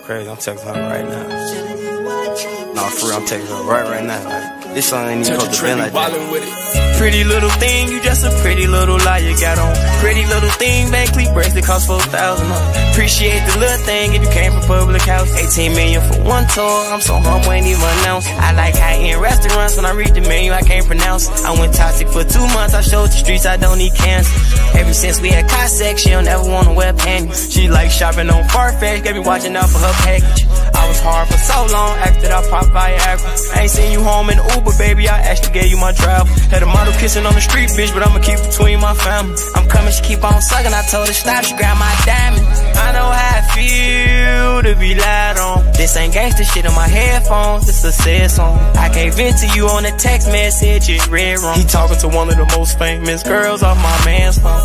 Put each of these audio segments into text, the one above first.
crazy. I'm texting her right now. No, for real, I'm texting her right right now. Like, this song ain't even supposed to be like that. Pretty little thing, you just a pretty little you got on. Pretty little thing, Van Cleef bracelet cost 4,000 Appreciate the little thing if you came from public house. 18 million for one tour, I'm so humble, ain't even announced. I like high-end restaurants, when I read the menu, I can't pronounce. I went toxic for two months, I showed the streets I don't need cancer. Ever since we had Cossack, she don't ever wanna wear panties. She like shopping on Farfetch, got me watching out for her package. I was hard for so long, after I popped Viagra. I ain't seen you home in Uber, baby, I actually gave you my travel. Had a model kissing on the street, bitch, but I'ma keep between my family. I'm coming, she keep on sucking, I told her stop, she grab my diamond. I know how I feel to be lied on. This ain't gangster shit on my headphones, this a sad song. I can't vent to you on a text message, it's red wrong. He talking to one of the most famous girls off my man's phone.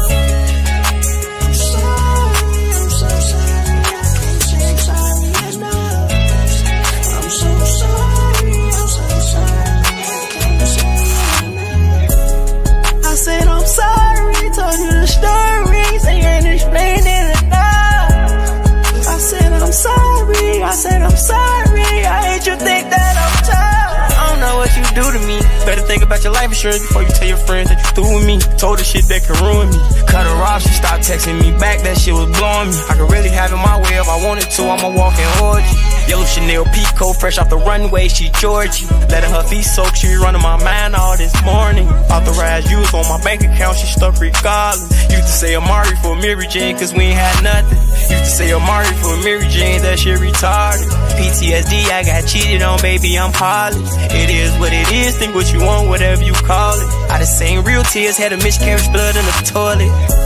Life insurance before you tell your friends through me. Told her shit that could ruin me. Cut her off, she stopped texting me back. That shit was blowing me. I could really have it my way if I wanted to. I'm a walking orgy. Yellow Chanel Pico, fresh off the runway, she Georgie. Letting her feet soak, she running my mind all this morning. Authorized use on my bank account, she stuck regardless. Used to say Amari for Mary Jane, cause we ain't had nothing. Used to say Amari for Mary Jane, that shit retarded. PTSD, I got cheated on, baby, I'm polished. It is what it is, think what you want, whatever you call it. I done seen real tears, had a miscarriage, blood in the toilet.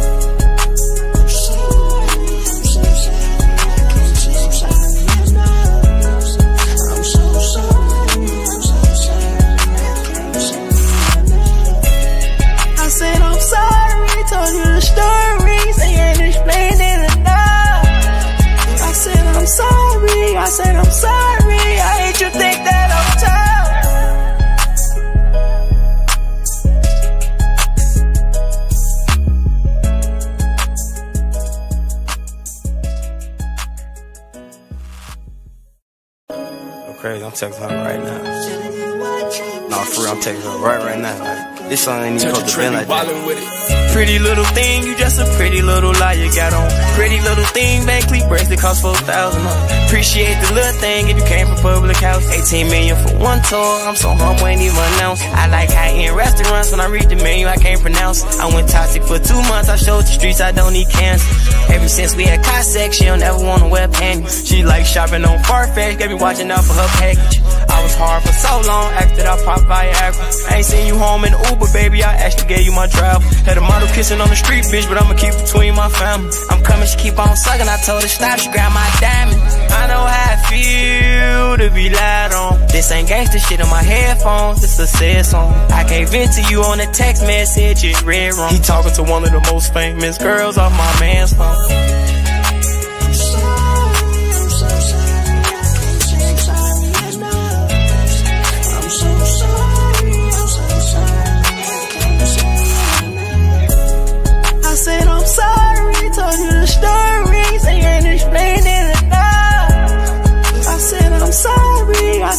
Like that. Pretty little thing, you just a pretty little lie you got on. Pretty little thing, Van Cleef bracelet cost 4,000 Appreciate the little thing if you came from public house. 18 million for one tour, I'm so humble, ain't even announced. I like high-end restaurants, when I read the menu, I can't pronounce. I went toxic for two months, I showed the streets I don't need cancer. Ever since we had Cossack, she don't ever wanna wear panties. She like shopping on Farfetch, got me watching out for her package. I was hard for so long, after I popped Viagra. I ain't seen you home in Uber, baby, I actually gave you my travel. Had a model kissing on the street, bitch, but I'ma keep between my family. I'm coming, she keep on sucking, I told her stop, she grab my diamond. I know how I feel to be lied on. This ain't gangster shit on my headphones, this a sad song. I can't vent to you on a text message, it's red wrong. He talking to one of the most famous girls off my man's phone.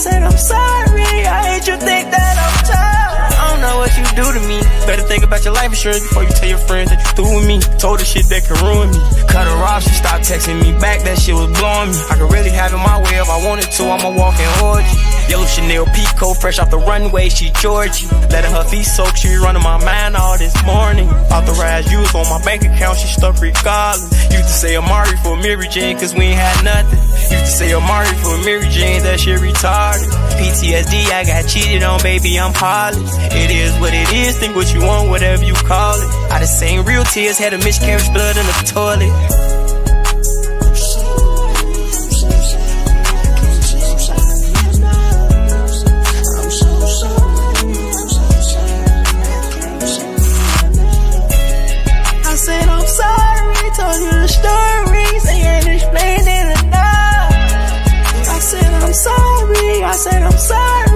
I said I'm sorry. I hate you think that I'm tired. I don't know what you do to me. Better think about your life insurance before you tell your friends that you through with me. Told her shit that could ruin me. Cut her off, she stopped texting me back. That shit was blowing me. I could really have it my way if I wanted to. I'm a walking orgy. Yellow Chanel Pico, fresh off the runway, she Georgie. Letting her feet soak, she running my mind all this morning. Authorized use on my bank account, she stuck regardless. Used to say Amari for Mary Jane, cause we ain't had nothing. Used to say Amari for Mary Jane, that shit retarded. PTSD, I got cheated on, baby, I'm polished. It is what it is, think what you want, whatever you call it. I done seen real tears, had a miscarriage, blood in the toilet. I said I'm sorry, told you the stories, and you ain't explained it enough. I said I'm sorry, I said I'm sorry,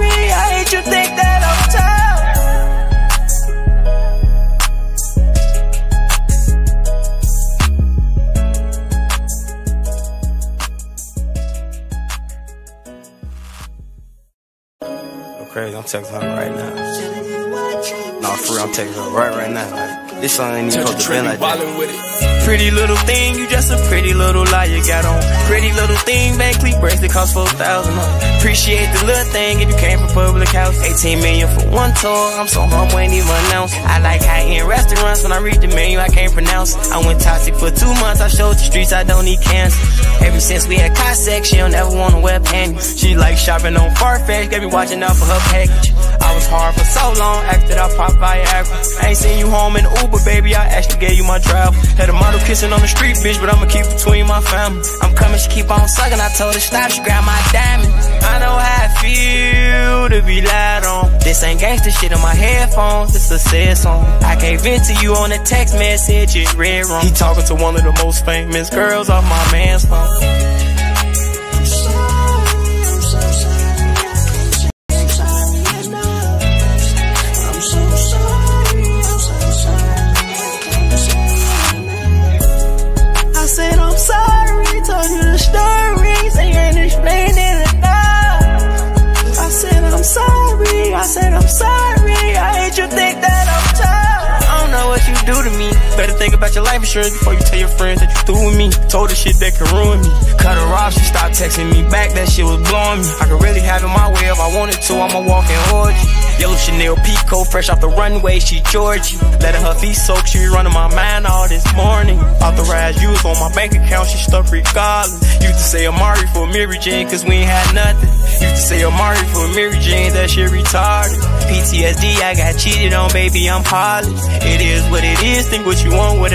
crazy, I'm texting her right now. No, for real, I'm texting her right right now. Like, this song ain't even supposed to be like that. Pretty little thing, you just a pretty little you got on. Pretty little thing, Van Cleef bracelet cost 4,000 Appreciate the little thing if you came from public house. 18 million for one tour, I'm so humble, ain't even announced. I like high-end restaurants, when I read the menu, I can't pronounce. I went toxic for two months, I showed the streets I don't need cancer. Ever since we had Cossack, she don't ever wanna wear panties. She like shopping on Farfetch, got me watching out for her package. I was hard for so long, after I popped Viagra. I ain't seen you home in Uber, baby, I actually gave you my drive. Had a model kissing on the street, bitch, but I'ma keep between my family. I'm coming, she keep on sucking. I told her stop, she grab my diamond. I know how I feel to be lied on. This ain't gangster shit on my headphones, this a sad song. I can't vent to you on a text message, it's red wrong. He talking to one of the most famous girls off my man's phone. About your life insurance before you tell your friends that you through with me. Told her shit that could ruin me. Cut her off, she stopped texting me back. That shit was blowing me. I could really have it my way if I wanted to. I'm a walking orgy. Yellow Chanel Pico, fresh off the runway, she Georgie. Letting her feet soak, she running my mind all this morning. Authorized use on my bank account, she stuck regardless. Used to say Amari for Mary Jane, cause we ain't had nothing. Used to say Amari for Mary Jane, that shit retarded. PTSD, I got cheated on, baby, I'm polished. It is what it is, think what you want, whatever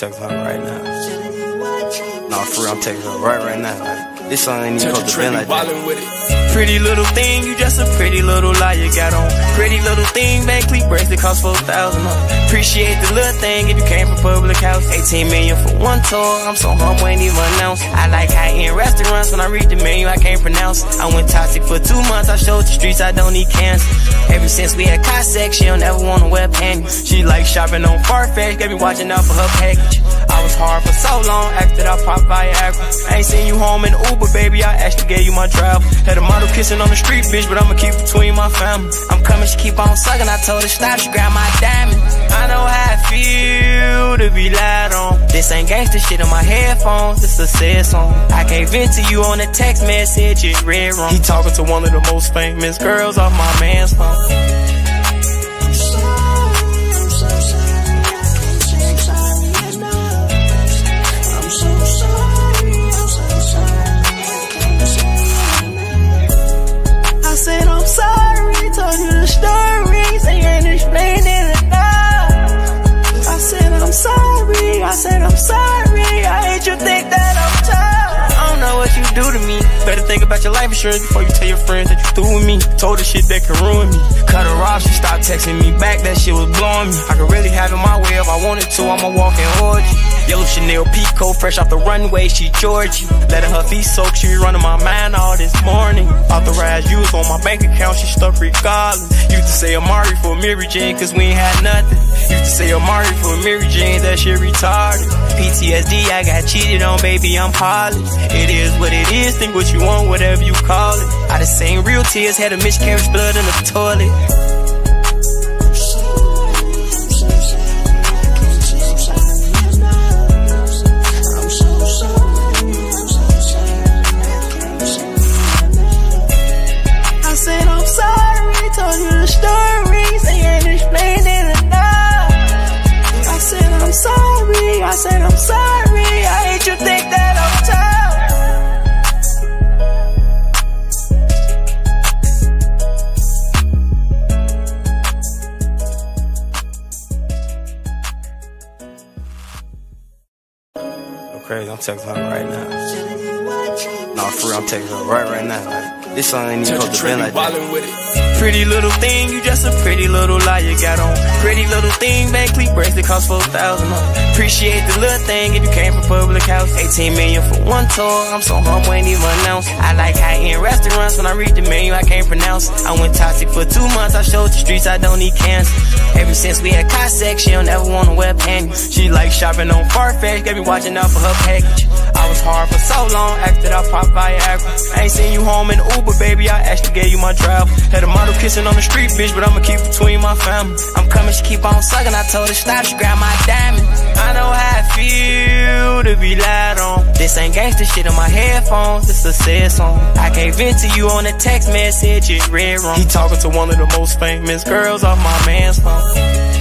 I'm her right now. No, for real, I'm texting her right right now. Like, this song ain't even supposed to be like that. Pretty little thing, you just a pretty little lie you got on. Pretty little thing, Van bracelet cost 4,000 Appreciate the little thing if you came from public house. 18 million for one tour, I'm so humble, ain't even announced. I like high-end restaurants, when I read the menu, I can't pronounce. I went toxic for two months, I showed the streets I don't need cancer. Ever since we had Cossack, she don't ever wanna wear panties. She like shopping on Farfetch, got me watching out for her package. I was hard for so long after I popped Viagra. I ain't seen you home in Uber, baby, I actually gave you my drive. Had a model kissing on the street, bitch, but I'ma keep between my family. I'm coming, she keep on sucking. I told her stop, she grab my diamond. I know how I feel to be lied on. This ain't gangster shit on my headphones, this a sad song. I can't vent to you on a text message, it's red wrong. He talking to one of the most famous girls off my man's phone. I about your life insurance before you tell your friends that you through with me. Told her shit that could ruin me. Cut her off, she stopped texting me back. That shit was blowing me. I could really have it my way if I wanted to. I'm a walking orgy. Yellow Chanel Pico, fresh off the runway, she Georgie. Letting her feet soak, she running my mind all this morning. Authorized use on my bank account, she stuck regardless. Used to say Amari for Mary Jane, cause we ain't had nothing. Used to say Amari for Mary Jane, that shit retarded. PTSD, I got cheated on, baby, I'm polished. It is what it is, think what you want, whatever you call it. I just seen real tears, had a miscarriage, blood in the toilet. I'm texting her right now. Nah, for real, I'm texting her right right now. Like, this song ain't even supposed to be like that. Pretty little thing, you just a pretty little lie you got on. Pretty little thing, Van Cleef bracelet cost 4000 Appreciate the little thing if you came from public house. 18 million for one tour, I'm so humble, ain't even announced. I like high-end restaurants, when I read the menu, I can't pronounce. I went toxic for two months, I showed the streets I don't need cancer. Ever since we had Cossack, she don't ever wanna wear panties. She like shopping on Farfetch, got me watching out for her package. I was hard for so long, after I popped Viagra. I ain't seen you home in Uber, baby, I actually gave you my drive. Had a model kissing on the street, bitch, but I'ma keep between my family. I'm coming, she keep on sucking, I told her stop, she grab my diamond. I know how I feel to be lied on. This ain't gangster shit on my headphones, this a sad song. I can't vent to you on a text message, it's red wrong. He talking to one of the most famous girls off my man's phone.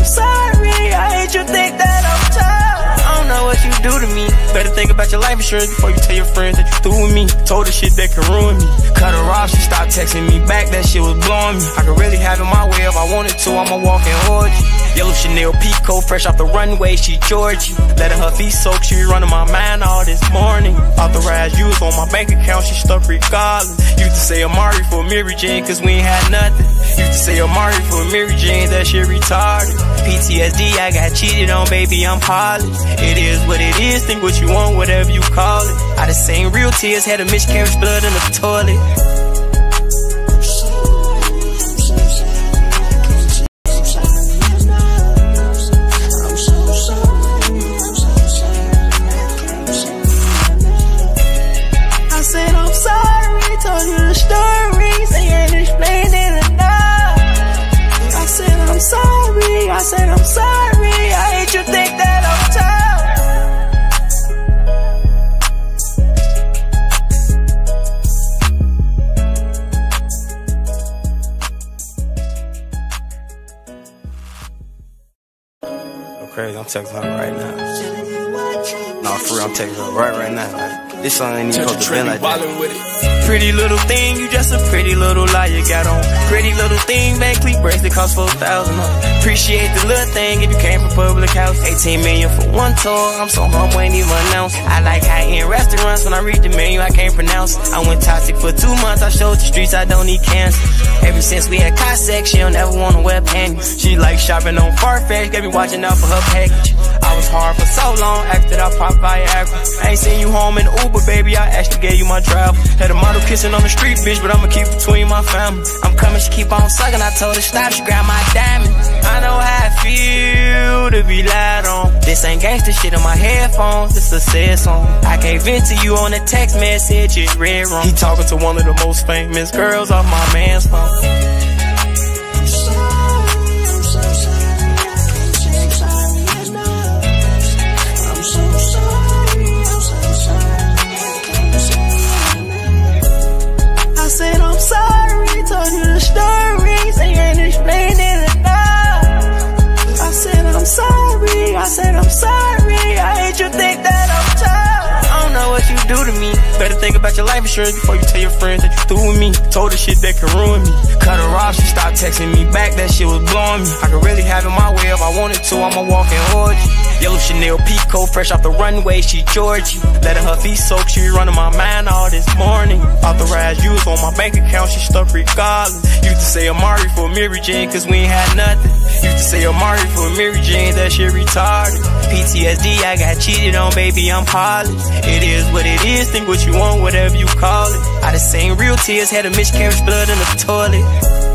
I'm sorry. I hate you think that I'm tough. I don't know what you do to me. Better think about your life insurance before you tell your friends that you through with me. Told her shit that could ruin me. Cut her off, she stopped texting me back. That shit was blowing me. I could really have it my way if I wanted to. I'm a walking orgy. Yellow Chanel Pico, fresh off the runway, she Georgie. Letting her feet soak, she running my mind all this morning. Authorized use on my bank account, she stuck regardless. Used to say Amari for Mary Jane, cause we ain't had nothing. Used to say Amari for Mary Jane, that shit retarded. PTSD, I got cheated on, baby, I'm polished. It is what it is, think what you want, whatever you call it. I just seen real tears, had a miscarriage, blood in the toilet. Texting her right now. Nah, for real, I'm texting her right right now. Like, this song ain't even supposed to be like that. Pretty little thing, you just a pretty little you got on. Pretty little thing, Van Cleef bracelet cost 4000 Appreciate the little thing if you came from public house. 18 million for one tour, I'm so humble, ain't even announced. I like high-end restaurants, when I read the menu, I can't pronounce. I went toxic for two months, I showed the streets I don't need cancer. Ever since we had Cossack, she don't ever wanna wear panties. She like shopping on Farfetch, got me watching out for her package. I was hard for so long, after I popped Viagra. I ain't seen you home in Uber, baby, I actually gave you my drive. Had a model kissing on the street, bitch, but I'ma keep between my family. I'm coming, she keep on sucking. I told her stop, she grab my diamond. I know how I feel to be lied on. This ain't gangster shit on my headphones, this a sad song. I can't vent to you on a text message, it's red wrong. He talking to one of the most famous girls off my man's phone. About your life insurance before you tell your friends that you through with me. Told her shit that could ruin me. Cut her off, she stopped texting me back. That shit was blowing me. I could really have it my way if I wanted to. I'm a walking orgy. Yellow Chanel Pico, fresh off the runway, she Georgie. Letting her feet soak, she running my mind all this morning. Authorized use on my bank account, she stuck regardless. Used to say Amari for Mary Jane, cause we ain't had nothing. Used to say Amari for Mary Jane, that shit retarded. PTSD, I got cheated on, baby, I'm polished. It is what it is, think what you want, whatever you call it. I just seen real tears, had a miscarriage, blood in the toilet.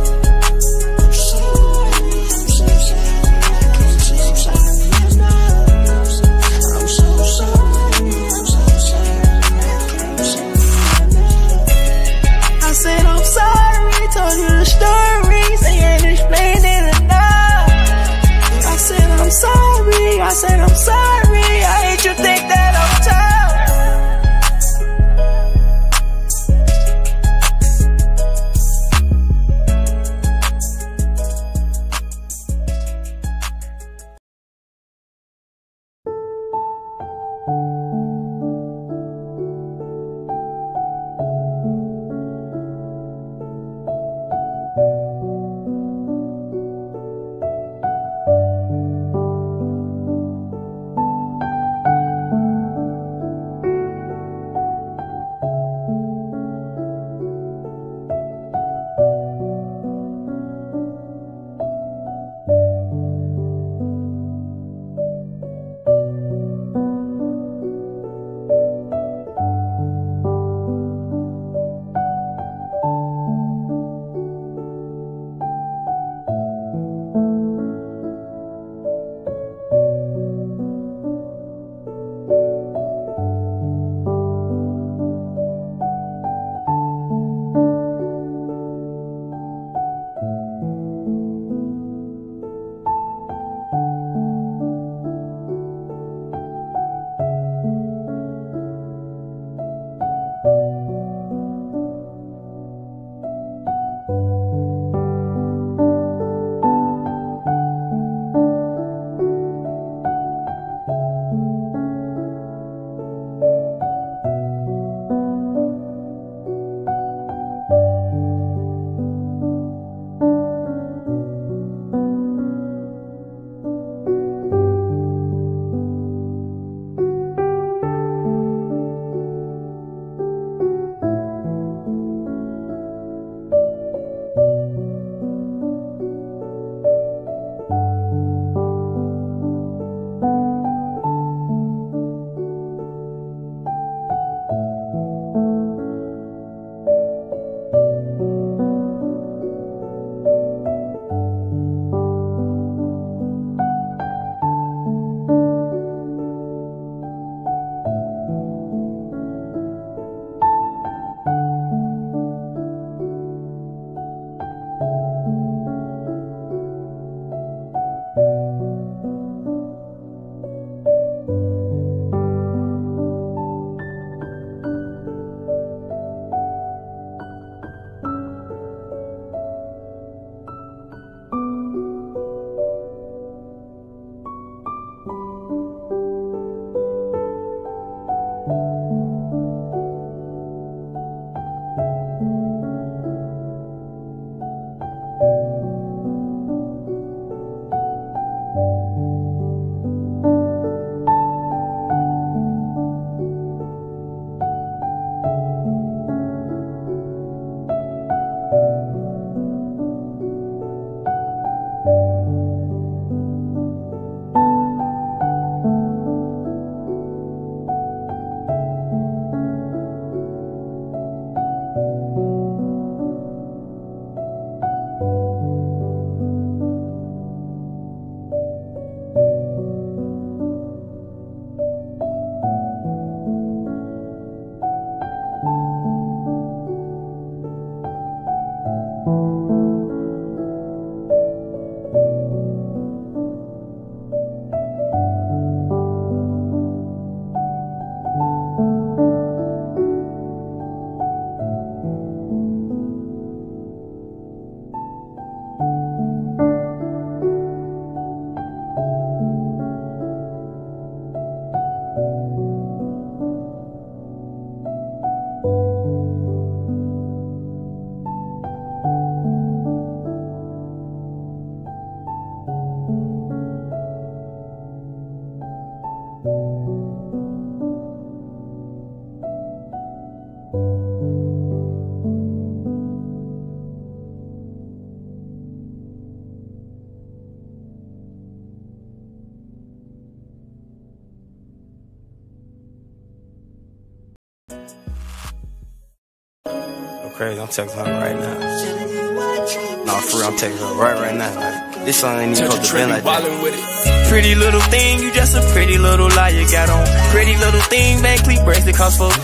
Crazy. I'm texting her right now. Nah, for real, I'm texting her right right now. Like, this song ain't even supposed to be like that. Pretty little thing, you just a pretty little you got on. Pretty little thing, Cleef bracelet cost 4000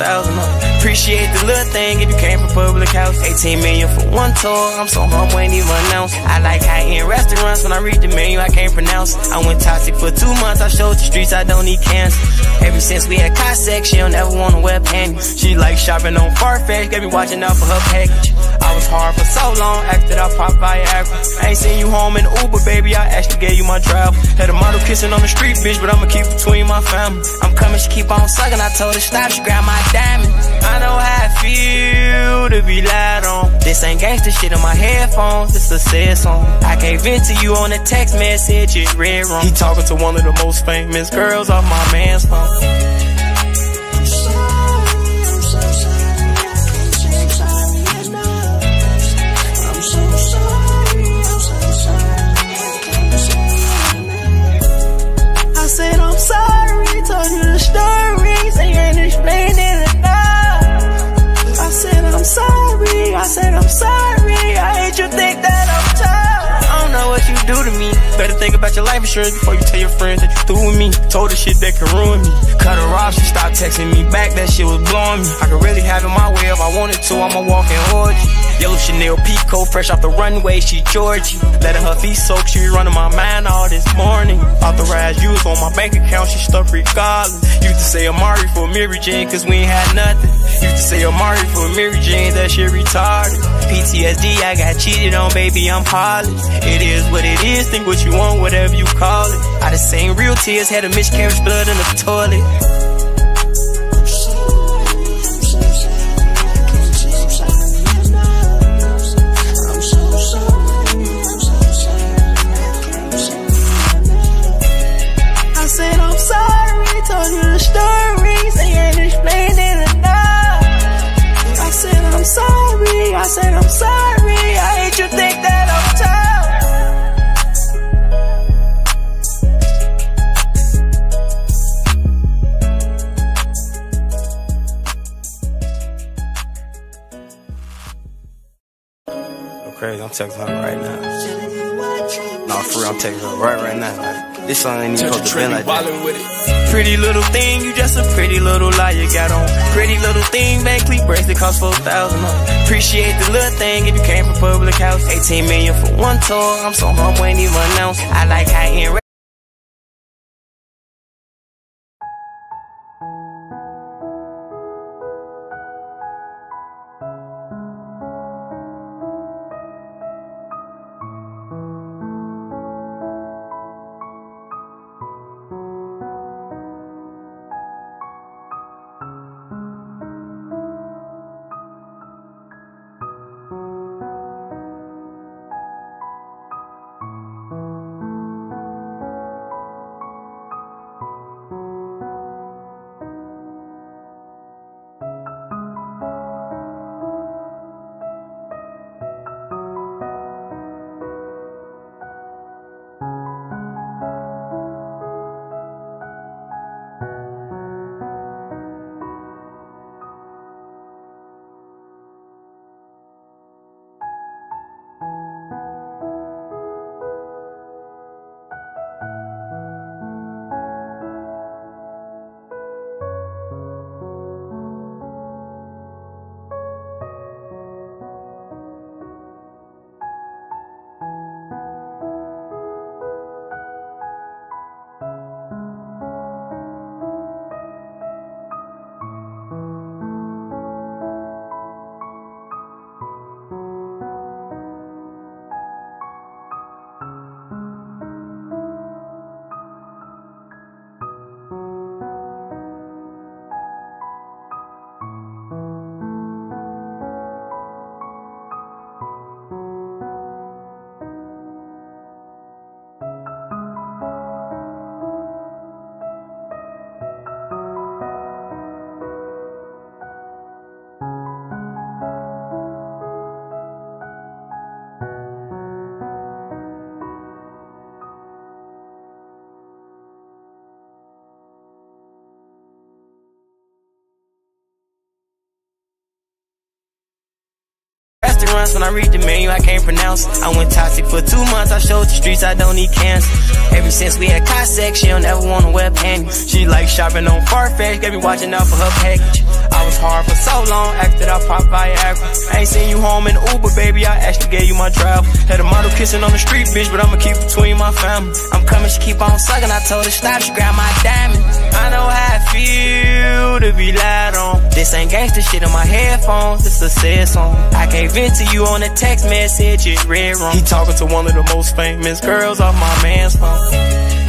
Appreciate the little thing if you came from public house. 18 million for one tour, I'm so humble, ain't even announced. I like high-end restaurants, when I read the menu, I can't pronounce. I went toxic for two months, I showed the streets I don't need cancer. Ever since we had Cossack, she don't ever wanna wear panties. She like shopping on Farfetch, got me watching out for her package. I was hard for so long, after I popped Viagra. I ain't seen you home in Uber, baby, I actually gave you my drive. Had a model kissing on the street, bitch, but I'ma keep between my family. I'm coming, she keep on sucking, I told her stop, she grab my diamond. I know how I feel to be lied on. This ain't gangster shit on my headphones, this a sad song. I can't vent to you on a text message, it's red wrong. He talking to one of the most famous girls off my man's phone. Life insurance before you tell your friends that you through with me. Told her shit that could ruin me. Cut her off, she stopped texting me back. That shit was blowing me. I could really have it my way if I wanted to. I'm a walking orgy. Yellow Chanel Pico, fresh off the runway, she Georgie. Letting her feet soak, she running my mind all this morning. Authorized use on my bank account, she stuck regardless. Used to say Amari for Mary Jane, cause we ain't had nothing. Used to say Amari for Mary Jane, that shit retarded. PTSD, I got cheated on, baby, I'm polished. It is what it is, think what you want, whatever you call it. I done seen real tears, had a miscarriage, blood in the toilet. Texting her right now. No, for real, I'm texting her right right now. Like, this song ain't even supposed to be like that. Pretty little thing, you just a pretty little lie you got on. Pretty little thing, Van Cleef bracelet cost 4000 Appreciate the little thing if you came from public house. 18 million for one tour, I'm so humble, ain't even announced. I like high-end when I read the menu I can't pronounce. I went toxic for two months, I showed the streets I don't need cancer. Ever since we had contact, she don't ever wanna wear panties. She like shopping on Farfetch, got me watching out for her package. I was hard for so long after I popped Viagra. I ain't seen you home in Uber, baby, I actually gave you my drive. Had a model kissing on the street, bitch, but I'ma keep between my family. I'm coming, she keep on sucking, I told her stop, she grab my diamonds. I know how I feel to be lied on. This ain't gangster shit on my headphones, this a sad song. I can't vent to you on a text message, it's red wrong. He talking to one of the most famous girls off my man's phone.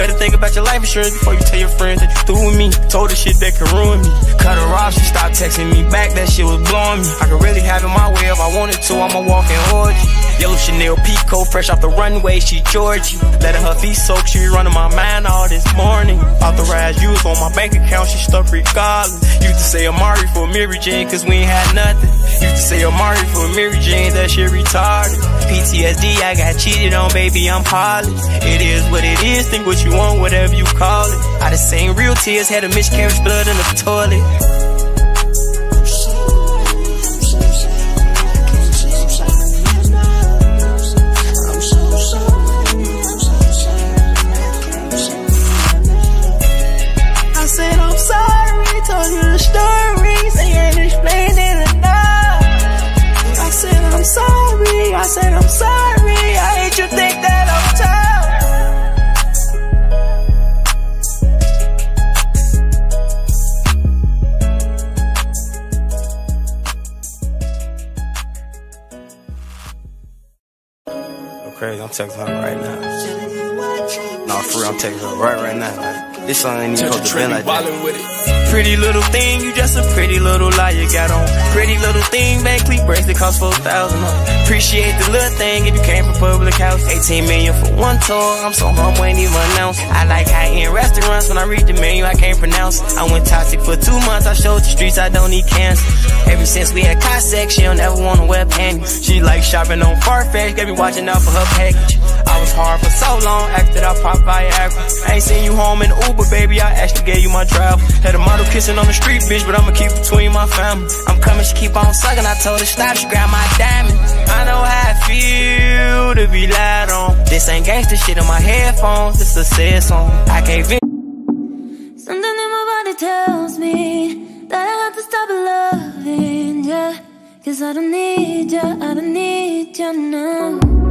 Better think about your life insurance before you tell your friends that you threw with me. Told her shit that could ruin me. Cut her off, she stopped texting me back. That shit was blowing me. I could really have it my way if I wanted to. I'm a walking orgy. Yellow Chanel Pico, fresh off the runway, she Georgie. Letting her feet soak, she running my mind all this morning. Authorized use on my bank account, she stuck regardless. Used to say Amari for Mary Jane, cause we ain't had nothing. Used to say Amari for Mary Jane, that shit retarded. PTSD, I got cheated on, baby, I'm polished. It is what it is, think what you want, whatever you call it. I the seen real tears, had a miscarriage, blood in the toilet. I said I'm sorry, told you the stories texting her right now. No, for real, I'm texting her right right now. Like, this song ain't even supposed to be like that. Pretty little thing, you just a pretty little lie you got on. Pretty little thing, Van Cleef bracelet cost 4,000 Appreciate the little thing if you came from public house. 18 million for one tour, I'm so humble, ain't even announced. I like high-end restaurants, when I read the menu, I can't pronounce. I went toxic for two months, I showed the streets I don't need cancer. Ever since we had contact, she don't ever wanna wear panties. She like shopping on Farfetch, got me watching out for her package. I was hard for so long after I popped Viagra. I ain't seen you home in Uber, baby, I actually gave you my drive. Had a model model kissing on the street, bitch, but I'ma keep between my family. I'm coming, she keep on sucking. I told her stop, she grab my diamond. I know how I feel to be lied on. This ain't gangster shit on my headphones, this a sad song. I can't vent. Something in my body tells me that I have to stop loving ya. Cause I don't need ya, I don't need ya now.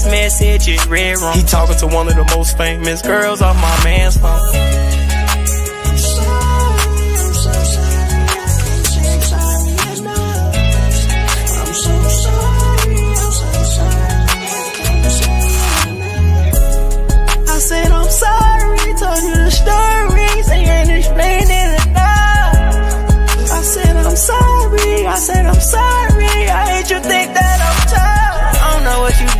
Text message, it read wrong. He talking to one of the most famous girls off my man's phone. I said I'm sorry, told you the story, so you ain't explaining it enough. I said I'm sorry, I said I'm sorry. I hate you think that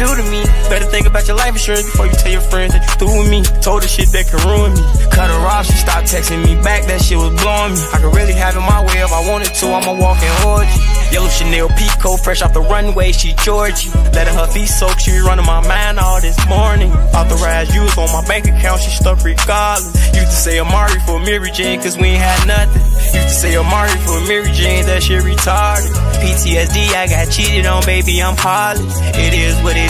do to me. Better think about your life insurance before you tell your friends that you through with me. Told her shit that could ruin me. Cut her off, she stopped texting me back. That shit was blowing me. I could really have it my way if I wanted to. I'm a walking orgy. Yellow Chanel Pico, fresh off the runway, she Georgie. Letting her feet soak, she running my mind all this morning. Authorized use on my bank account, she stuck regardless. Used to say Amari for Mary Jane, cause we ain't had nothing. Used to say Amari for Mary Jane, that shit retarded. PTSD, I got cheated on, baby, I'm polished. It is what it